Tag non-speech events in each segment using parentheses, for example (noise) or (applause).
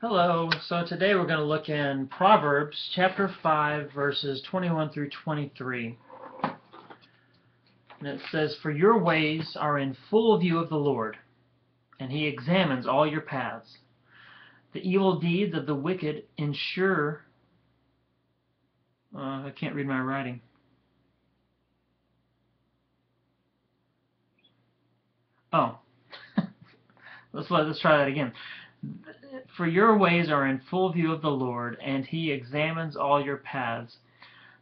Hello. So today we're going to look in Proverbs chapter 5 verses 21 through 23. And it says, For your ways are in full view of the Lord, and he examines all your paths. The evil deeds of the wicked ensure. Uh, I can't read my writing. Oh. (laughs) let's, let's try that again. For your ways are in full view of the Lord, and he examines all your paths.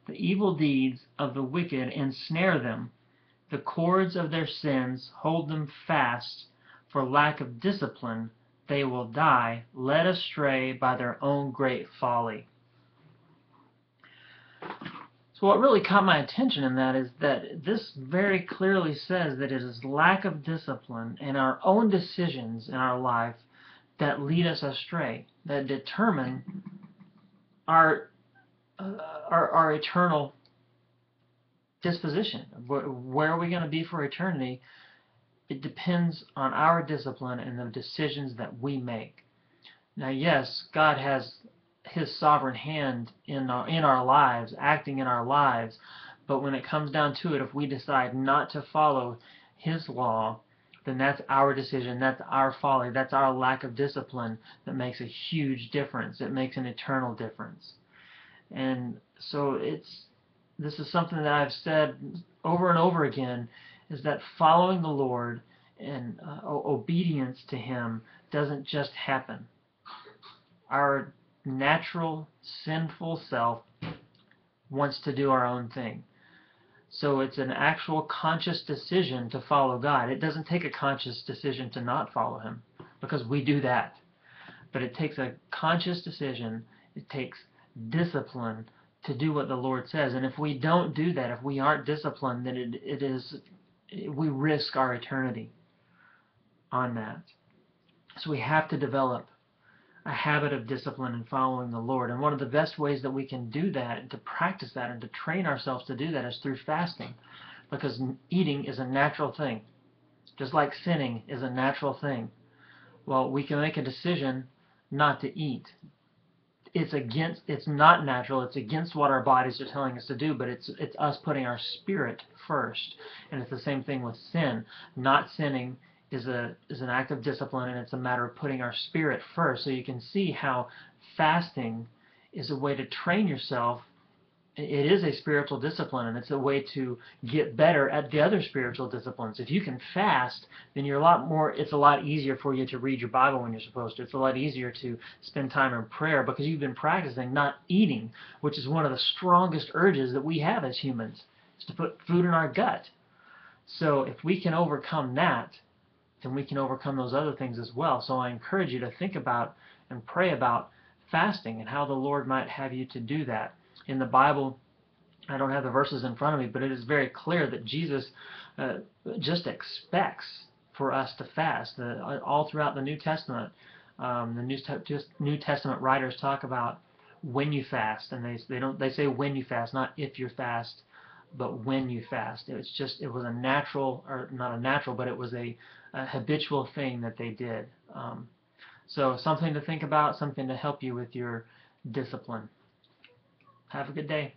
The evil deeds of the wicked ensnare them. The cords of their sins hold them fast. For lack of discipline, they will die, led astray by their own great folly. So what really caught my attention in that is that this very clearly says that it is lack of discipline and our own decisions in our life that lead us astray, that determine our uh, our, our eternal disposition. Where are we going to be for eternity? It depends on our discipline and the decisions that we make. Now, yes, God has His sovereign hand in our, in our lives, acting in our lives, but when it comes down to it, if we decide not to follow His law, then that's our decision, that's our folly, that's our lack of discipline that makes a huge difference. It makes an eternal difference. And so it's this is something that I've said over and over again is that following the Lord and uh, obedience to Him doesn't just happen. Our natural sinful self wants to do our own thing. So it's an actual conscious decision to follow God. It doesn't take a conscious decision to not follow Him because we do that. But it takes a conscious decision, it takes discipline to do what the Lord says. And if we don't do that, if we aren't disciplined, then it, it is we risk our eternity on that. So we have to develop a habit of discipline and following the Lord. And one of the best ways that we can do that, to practice that, and to train ourselves to do that is through fasting. Because eating is a natural thing. Just like sinning is a natural thing. Well, we can make a decision not to eat. It's against it's not natural, it's against what our bodies are telling us to do, but it's it's us putting our spirit first. And it's the same thing with sin. Not sinning is a is an act of discipline and it's a matter of putting our spirit first. So you can see how fasting is a way to train yourself. It is a spiritual discipline and it's a way to get better at the other spiritual disciplines. If you can fast, then you're a lot more it's a lot easier for you to read your Bible when you're supposed to. It's a lot easier to spend time in prayer because you've been practicing not eating, which is one of the strongest urges that we have as humans, is to put food in our gut. So if we can overcome that, then we can overcome those other things as well. So I encourage you to think about and pray about fasting and how the Lord might have you to do that. In the Bible, I don't have the verses in front of me, but it is very clear that Jesus uh, just expects for us to fast. Uh, all throughout the New Testament, um, the New, New Testament writers talk about when you fast, and they they don't they say when you fast, not if you fast but when you fast. It was just it was a natural or not a natural, but it was a, a habitual thing that they did. Um, so something to think about, something to help you with your discipline. Have a good day.